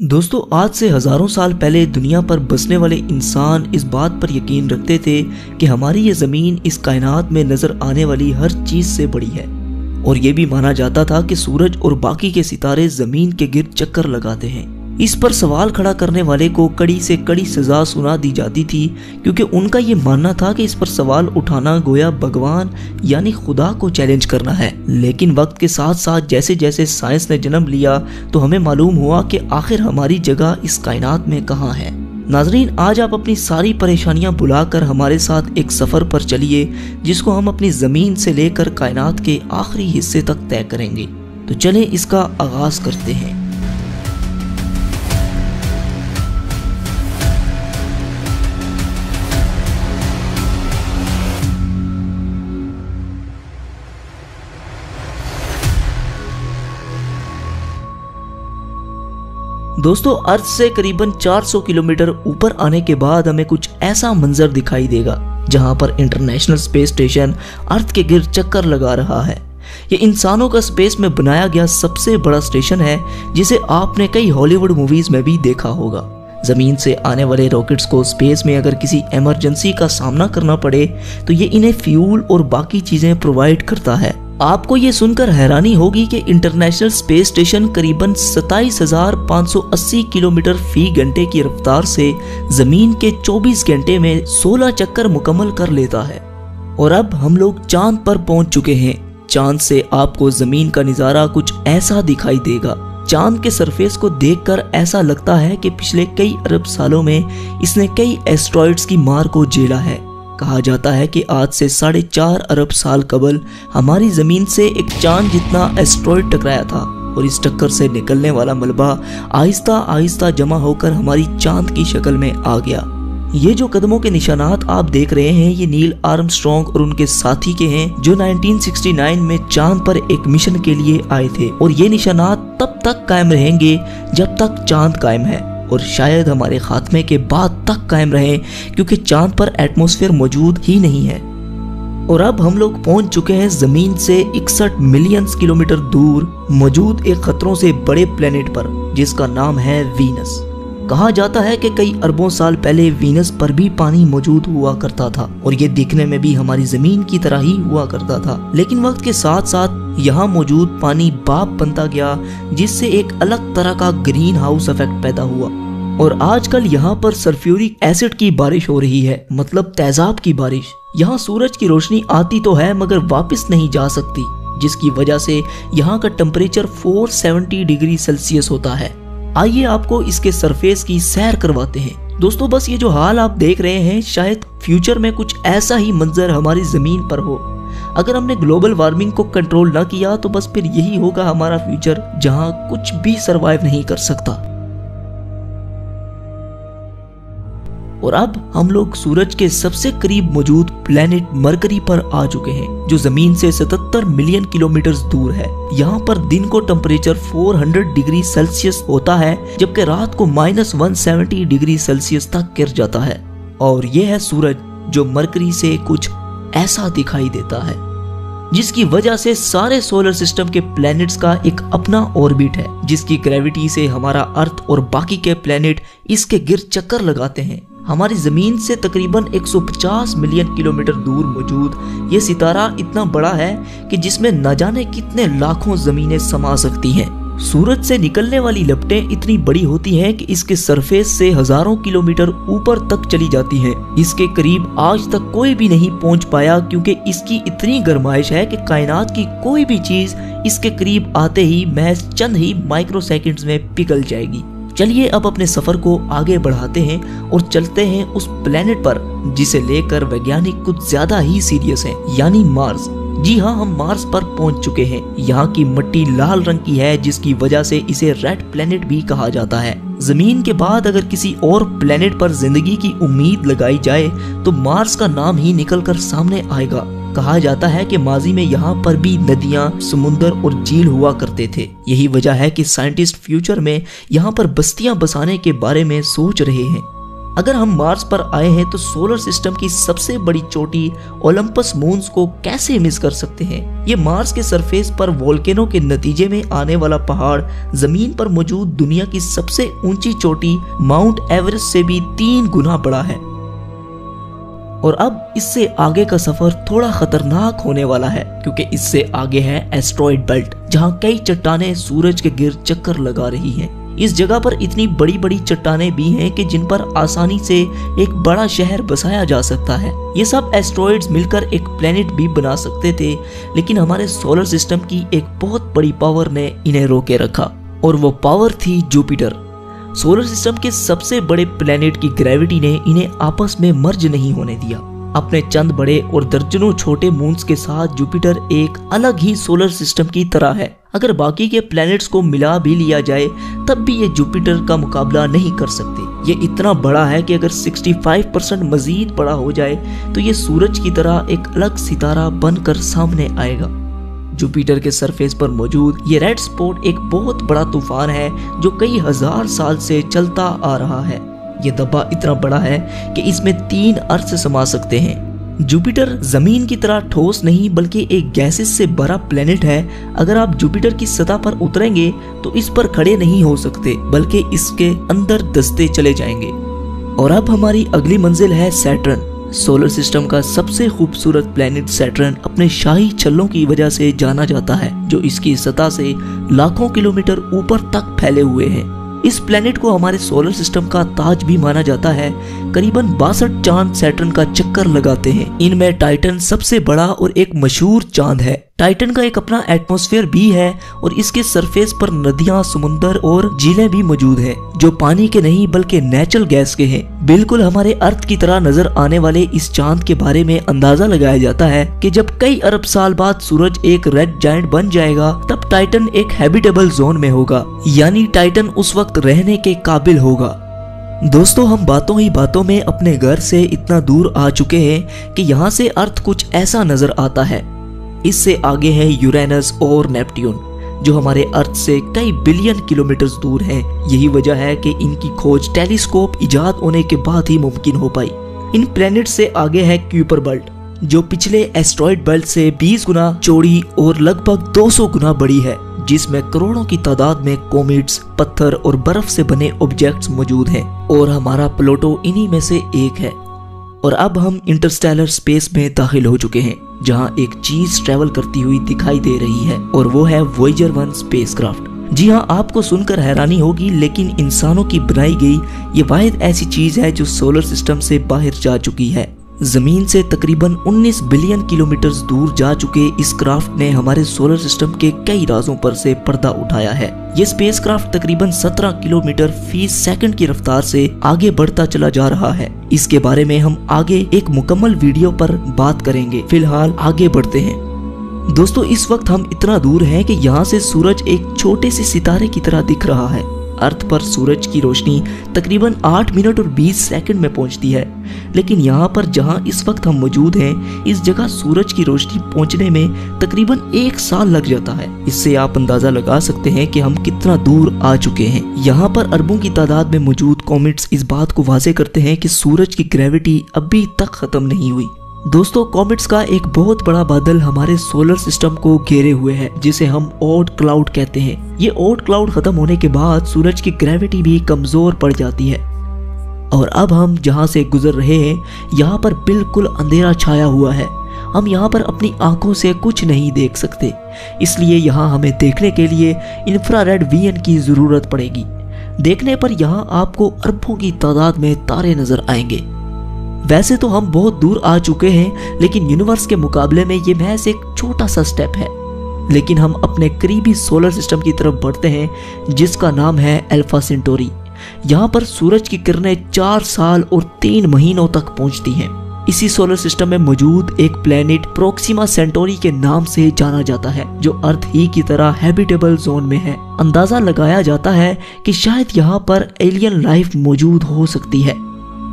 दोस्तों, आज से हज़ारों साल पहले दुनिया पर बसने वाले इंसान इस बात पर यकीन रखते थे कि हमारी ये ज़मीन इस कायनात में नज़र आने वाली हर चीज़ से बड़ी है। और ये भी माना जाता था कि सूरज और बाकी के सितारे ज़मीन के गिर चक्कर लगाते हैं। इस पर सवाल खड़ा करने वाले को कड़ी से कड़ी सजा सुना दी जाती थी, क्योंकि उनका ये मानना था कि इस पर सवाल उठाना गोया भगवान, यानी खुदा को चैलेंज करना है। लेकिन वक्त के साथ साथ जैसे जैसे साइंस ने जन्म लिया तो हमें मालूम हुआ कि आखिर हमारी जगह इस कायनात में कहाँ है। नाजरीन, आज आप अपनी सारी परेशानियाँ बुलाकर हमारे साथ एक सफ़र पर चलिए, जिसको हम अपनी ज़मीन से लेकर कायनात के आखिरी हिस्से तक तय करेंगे। तो चलें इसका आगाज़ करते हैं। दोस्तों, अर्थ से करीबन 400 किलोमीटर ऊपर आने के बाद हमें कुछ ऐसा मंजर दिखाई देगा, जहाँ पर इंटरनेशनल स्पेस स्टेशन अर्थ के गिर चक्कर लगा रहा है। ये इंसानों का स्पेस में बनाया गया सबसे बड़ा स्टेशन है, जिसे आपने कई हॉलीवुड मूवीज़ में भी देखा होगा। ज़मीन से आने वाले रॉकेट्स को स्पेस में अगर किसी इमरजेंसी का सामना करना पड़े तो ये इन्हें फ्यूल और बाकी चीज़ें प्रोवाइड करता है। आपको ये सुनकर हैरानी होगी कि इंटरनेशनल स्पेस स्टेशन करीबन 27,580 किलोमीटर फ़ी घंटे की रफ्तार से ज़मीन के 24 घंटे में 16 चक्कर मुकम्मल कर लेता है। और अब हम लोग चाँद पर पहुँच चुके हैं। चाँद से आपको ज़मीन का नज़ारा कुछ ऐसा दिखाई देगा। चाँद के सरफेस को देखकर ऐसा लगता है कि पिछले कई अरब सालों में इसने कई एस्ट्रॉइड्स की मार को झेला है। कहा जाता है कि आज से साढ़े चार अरब साल कबल हमारी ज़मीन से एक चाँद जितना एस्ट्रॉइड टकराया था और इस टक्कर से निकलने वाला मलबा आहिस्ता आहिस्ता जमा होकर हमारी चाँद की शक्ल में आ गया। ये जो कदमों के निशानात आप देख रहे हैं, ये नील आर्मस्ट्रॉन्ग और उनके साथी के हैं, जो 1969 में चाँद पर एक मिशन के लिए आए थे। और ये निशानात तब तक कायम रहेंगे जब तक चाँद कायम है। और शायद हमारे खात्मे के बाद तक कायम रहे, क्योंकि चाँद पर एटमॉस्फेयर मौजूद ही नहीं है। और अब हम लोग पहुँच चुके हैं ज़मीन से इकसठ मिलियन किलोमीटर दूर, मौजूद एक खतरों से बड़े प्लेनेट पर, जिसका नाम है वीनस कहा जाता है कि कई अरबों साल पहले वीनस पर भी पानी मौजूद हुआ करता था, और ये दिखने में भी हमारी ज़मीन की तरह ही हुआ करता था। लेकिन वक्त के साथ साथ यहाँ मौजूद पानी बाप बनता गया, जिससे एक अलग तरह का ग्रीन हाउस इफ़ेक्ट पैदा हुआ। और आजकल यहाँ पर सल्फ्यूरिक एसिड की बारिश हो रही है मतलब तेजाब की बारिश। यहाँ सूरज की रोशनी आती तो है, मगर वापस नहीं जा सकती, जिसकी वजह से यहाँ का टेम्परेचर 470 डिग्री सेल्सियस होता है। आइए आपको इसके सरफेस की सैर करवाते हैं। दोस्तों, बस ये जो हाल आप देख रहे हैं, शायद फ्यूचर में कुछ ऐसा ही मंजर हमारी ज़मीन पर हो। अगर हमने ग्लोबल वार्मिंग को कंट्रोल ना किया तो बस फिर यही होगा हमारा फ्यूचर जहाँ कुछ भी सरवाइव नहीं कर सकता। और अब हम लोग सूरज के सबसे करीब मौजूद प्लेनेट मरकरी पर आ चुके हैं, जो ज़मीन से 77 मिलियन किलोमीटर दूर है। यहाँ पर दिन को टेम्परेचर 400 डिग्री सेल्सियस होता है, जबकि रात को माइनस वन डिग्री सेल्सियस तक गिर जाता है। और यह है सूरज, जो मरकरी से कुछ ऐसा दिखाई देता है, जिसकी वजह से सारे सोलर सिस्टम के प्लैनेट्स का एक अपना ऑर्बिट है, जिसकी ग्रेविटी से हमारा अर्थ और बाकी के प्लैनेट इसके गिर चक्कर लगाते हैं। हमारी ज़मीन से तकरीबन 150 मिलियन किलोमीटर दूर मौजूद। ये सितारा इतना बड़ा है कि जिसमें न जाने कितने लाखों ज़मीनें समा सकती हैं। सूरज से निकलने वाली लपटें इतनी बड़ी होती हैं कि इसके सरफेस से हज़ारों किलोमीटर ऊपर तक चली जाती हैं। इसके करीब आज तक कोई भी नहीं पहुँच पाया, क्योंकि इसकी इतनी गर्माइश है कि कायनात की कोई भी चीज़ इसके करीब आते ही महज चंद ही माइक्रो सेकेंड्स में पिघल जाएगी। चलिए अब अपने सफ़र को आगे बढ़ाते हैं और चलते हैं उस प्लेनेट पर, जिसे लेकर वैज्ञानिक कुछ ज़्यादा ही सीरियस हैं, यानी मार्स जी हाँ हम मार्स पर पहुँच चुके हैं। यहाँ की मिट्टी लाल रंग की है, जिसकी वजह से इसे रेड प्लेनेट भी कहा जाता है। ज़मीन के बाद अगर किसी और प्लेनेट पर ज़िंदगी की उम्मीद लगाई जाए तो मार्स का नाम ही निकल कर सामने आएगा। कहा जाता है कि माजी में यहाँ पर भी नदियाँ, समुंदर और झील हुआ करते थे। यही वजह है कि साइंटिस्ट फ्यूचर में यहाँ पर बस्तियाँ बसाने के बारे में सोच रहे हैं। अगर हम मार्स पर आए हैं तो सोलर सिस्टम की सबसे बड़ी चोटी ओलंपस मून्स को कैसे मिस कर सकते हैं? ये मार्स के सरफेस पर वोल्केनो के नतीजे में आने वाला पहाड़, ज़मीन पर मौजूद दुनिया की सबसे ऊँची चोटी माउंट एवरेस्ट से भी तीन गुना बड़ा है। और अब इससे आगे का सफ़र थोड़ा खतरनाक होने वाला है, क्योंकि इससे आगे है एस्ट्रॉइड बेल्ट जहाँ कई चट्टाने सूरज के गिर चक्कर लगा रही हैं। इस जगह पर इतनी बड़ी बड़ी चट्टाने भी हैं कि जिन पर आसानी से एक बड़ा शहर बसाया जा सकता है। ये सब एस्ट्रॉइड्स मिलकर एक प्लेनेट भी बना सकते थे, लेकिन हमारे सोलर सिस्टम की एक बहुत बड़ी पावर ने इन्हें रोके रखा, और वो पावर थी जुपिटर सोलर सिस्टम के सबसे बड़े प्लेनेट की ग्रेविटी ने इन्हें आपस में मर्ज नहीं होने दिया। अपने चंद बड़े और दर्जनों छोटे मून्स के साथ जुपिटर एक अलग ही सोलर सिस्टम की तरह है। अगर बाकी के प्लैनेट्स को मिला भी लिया जाए, तब भी ये जुपिटर का मुकाबला नहीं कर सकते। ये इतना बड़ा है कि अगर 65 परसेंट मजीद बड़ा हो जाए तो ये सूरज की तरह एक अलग सितारा बनकर सामने आएगा। जुपिटर के सरफेस पर मौजूद ये रेड स्पॉट एक बहुत बड़ा तूफ़ान है, जो कई हज़ार साल से चलता आ रहा है। ये दबा इतना बड़ा है कि इसमें तीन अर्थ समा सकते हैं। जुपिटर ज़मीन की तरह ठोस नहीं, बल्कि एक गैसेस से बड़ा प्लेनेट है। अगर आप जुपिटर की सतह पर उतरेंगे तो इस पर खड़े नहीं हो सकते, बल्कि इसके अंदर दस्ते चले जाएँगे। और अब हमारी अगली मंजिल है सैटर्न। सोलर सिस्टम का सबसे खूबसूरत प्लेनेट सैटर्न अपने शाही छलों की वजह से जाना जाता है, जो इसकी सतह से लाखों किलोमीटर ऊपर तक फैले हुए हैं। इस प्लेनेट को हमारे सोलर सिस्टम का ताज भी माना जाता है। करीबन बासठ चाँद सैटर्न का चक्कर लगाते हैं। इनमें टाइटन सबसे बड़ा और एक मशहूर चाँद है। टाइटन का एक अपना एटमॉस्फेयर भी है और इसके सरफेस पर नदियाँ, समुंदर और झीलें भी मौजूद हैं, जो पानी के नहीं बल्कि नेचुरल गैस के हैं। बिल्कुल हमारे अर्थ की तरह नज़र आने वाले इस चाँद के बारे में अंदाज़ा लगाया जाता है कि जब कई अरब साल बाद सूरज एक रेड जाइंट बन जाएगा, तब टाइटन एक हैबिटेबल जोन में होगा, यानी टाइटन उस वक्त रहने के काबिल होगा। दोस्तों, हम बातों ही बातों में अपने घर से इतना दूर आ चुके हैं कि यहाँ से अर्थ कुछ ऐसा नज़र आता है इससे आगे है यूरेनस और नेपट्यून, जो हमारे अर्थ से कई बिलियन किलोमीटर दूर हैं। यही वजह है कि इनकी खोज टेलीस्कोप इजाद होने के बाद ही मुमकिन हो पाई। इन प्लेनेट से आगे है क्यूपर बेल्ट, जो पिछले एस्ट्रॉइड बेल्ट से 20 गुना चौड़ी और लगभग 200 गुना बड़ी है, जिसमें करोड़ों की तादाद में कोमिट्स, पत्थर और बर्फ़ से बने ऑब्जेक्ट्स मौजूद हैं, और हमारा प्लोटो इन्हीं में से एक है। और अब हम इंटरस्टेलर स्पेस में दाखिल हो चुके हैं। जहाँ एक चीज़ ट्रेवल करती हुई दिखाई दे रही है, और वो है वोइजर वन स्पेसक्राफ्ट जी हाँ आपको सुनकर हैरानी होगी, लेकिन इंसानों की बनाई गई ये वाहिद ऐसी चीज़ है जो सोलर सिस्टम से बाहर जा चुकी है। ज़मीन से तकरीबन 19 बिलियन किलोमीटर दूर जा चुके इस क्राफ्ट ने हमारे सोलर सिस्टम के कई राजों पर से पर्दा उठाया है। ये स्पेसक्राफ्ट तकरीबन 17 किलोमीटर फ़ी सेकंड की रफ्तार से आगे बढ़ता चला जा रहा है। इसके बारे में हम आगे एक मुकम्मल वीडियो पर बात करेंगे। फ़िलहाल आगे बढ़ते हैं। दोस्तों, इस वक्त हम इतना दूर हैं कि यहाँ से सूरज एक छोटे से सितारे की तरह दिख रहा है। अर्थ पर सूरज की रोशनी तकरीबन 8 मिनट और 20 सेकंड में पहुँचती है। लेकिन यहाँ पर जहाँ इस वक्त हम मौजूद हैं, इस जगह सूरज की रोशनी पहुँचने में तकरीबन एक साल लग जाता है। इससे आप अंदाज़ा लगा सकते हैं कि हम कितना दूर आ चुके हैं। यहाँ पर अरबों की तादाद में मौजूद कॉमेट्स इस बात को वाजे करते हैं कि सूरज की ग्रेविटी अभी तक खत्म नहीं हुई। दोस्तों कॉमेट्स का एक बहुत बड़ा बादल हमारे सोलर सिस्टम को घेरे हुए है, जिसे हम ओड क्लाउड कहते हैं। ये ओड क्लाउड खत्म होने के बाद सूरज की ग्रेविटी भी कमज़ोर पड़ जाती है। और अब हम जहाँ से गुजर रहे हैं, यहाँ पर बिल्कुल अंधेरा छाया हुआ है। हम यहाँ पर अपनी आँखों से कुछ नहीं देख सकते। इसलिए यहाँ हमें देखने के लिए इंफ्रारेड वीएन की ज़रूरत पड़ेगी। देखने पर यहाँ आपको अरबों की तादाद में तारे नज़र आएँगे। वैसे तो हम बहुत दूर आ चुके हैं, लेकिन यूनिवर्स के मुकाबले में ये महज एक छोटा सा स्टेप है। लेकिन हम अपने करीबी सोलर सिस्टम की तरफ़ बढ़ते हैं, जिसका नाम है अल्फ़ा सेंटोरी यहाँ पर सूरज की किरणें चार साल और तीन महीनों तक पहुँचती हैं। इसी सोलर सिस्टम में मौजूद एक प्लेनेट प्रोक्सीमा सेंटोरी के नाम से जाना जाता है, जो अर्थ ही की तरह हैबिटेबल जोन में है। अंदाज़ा लगाया जाता है कि शायद यहाँ पर एलियन लाइफ मौजूद हो सकती है।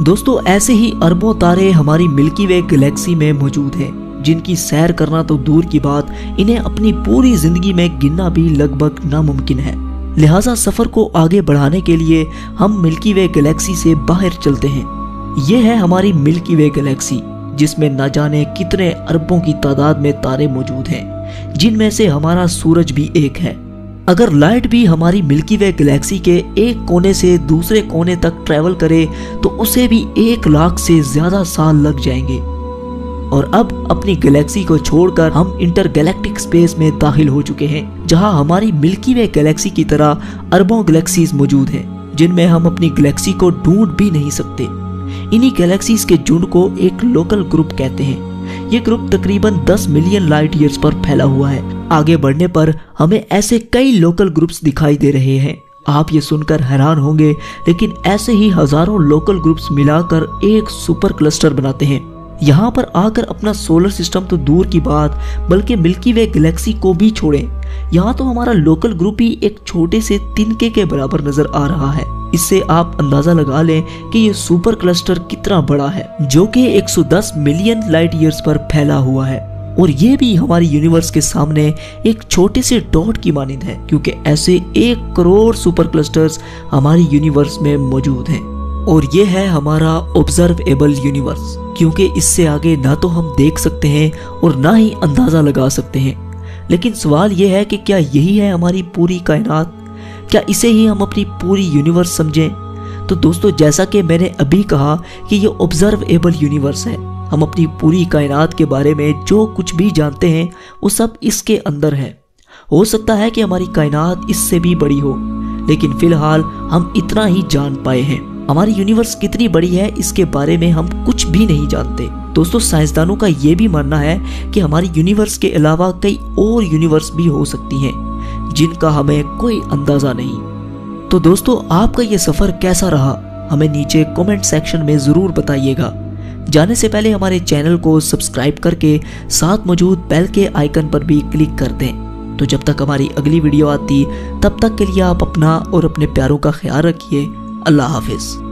दोस्तों, ऐसे ही अरबों तारे हमारी मिल्की वे गैलेक्सी में मौजूद हैं, जिनकी सैर करना तो दूर की बात, इन्हें अपनी पूरी ज़िंदगी में गिनना भी लगभग नामुमकिन है। लिहाजा सफ़र को आगे बढ़ाने के लिए हम मिल्की वे गैलेक्सी से बाहर चलते हैं। ये है हमारी मिल्की वे गैलेक्सी, जिसमें न जाने कितने अरबों की तादाद में तारे मौजूद हैं, जिनमें से हमारा सूरज भी एक है। अगर लाइट भी हमारी मिल्की वे गैलेक्सी के एक कोने से दूसरे कोने तक ट्रेवल करे तो उसे भी एक लाख से ज़्यादा साल लग जाएँगे। और अब अपनी गैलेक्सी को छोड़कर हम इंटरगैलेक्टिक स्पेस में दाखिल हो चुके हैं, जहाँ हमारी मिल्की वे गैलेक्सी की तरह अरबों गैलेक्सीज मौजूद हैं, जिनमें हम अपनी गैलेक्सी को ढूंढ भी नहीं सकते। इन्हीं गैलेक्सीज के झुंड को एक लोकल ग्रुप कहते हैं। ये ग्रुप तकरीबन 10 मिलियन लाइट ईयर्स पर फैला हुआ है। आगे बढ़ने पर हमें ऐसे कई लोकल ग्रुप्स दिखाई दे रहे हैं। आप ये सुनकर हैरान होंगे, लेकिन ऐसे ही हज़ारों लोकल ग्रुप्स मिलाकर एक सुपर क्लस्टर बनाते हैं। यहाँ पर आकर अपना सोलर सिस्टम तो दूर की बात, बल्कि मिल्की वे गैलेक्सी को भी छोड़ें। यहाँ तो हमारा लोकल ग्रुप ही एक छोटे से तिनके के बराबर नज़र आ रहा है। इससे आप अंदाज़ा लगा लें कि ये सुपर क्लस्टर कितना बड़ा है, जो कि 110 मिलियन लाइट ईयर्स पर फैला हुआ है। और ये भी हमारी यूनिवर्स के सामने एक छोटे से डॉट की मानिंद है, क्योंकि ऐसे एक करोड़ सुपर क्लस्टर्स हमारी यूनिवर्स में मौजूद हैं। और ये है हमारा ऑब्जर्वेबल यूनिवर्स क्योंकि इससे आगे ना तो हम देख सकते हैं और ना ही अंदाज़ा लगा सकते हैं। लेकिन सवाल यह है कि क्या यही है हमारी पूरी कायनात? क्या इसे ही हम अपनी पूरी यूनिवर्स समझें? तो दोस्तों, जैसा कि मैंने अभी कहा कि ये ऑब्जर्वेबल यूनिवर्स है। हम अपनी पूरी कायनात के बारे में जो कुछ भी जानते हैं, वो सब इसके अंदर है। हो सकता है कि हमारी कायनात इससे भी बड़ी हो, लेकिन फ़िलहाल हम इतना ही जान पाए हैं। हमारी यूनिवर्स कितनी बड़ी है, इसके बारे में हम कुछ भी नहीं जानते। दोस्तों, साइंसदानों का ये भी मानना है कि हमारी यूनिवर्स के अलावा कई और यूनिवर्स भी हो सकती हैं, जिनका हमें कोई अंदाज़ा नहीं। तो दोस्तों, आपका ये सफ़र कैसा रहा? हमें नीचे कमेंट सेक्शन में ज़रूर बताइएगा। जाने से पहले हमारे चैनल को सब्सक्राइब करके साथ मौजूद बेल के आइकन पर भी क्लिक कर दें। तो जब तक हमारी अगली वीडियो आती, तब तक के लिए आप अपना और अपने प्यारों का ख्याल रखिए। अल्लाह हाफिज़।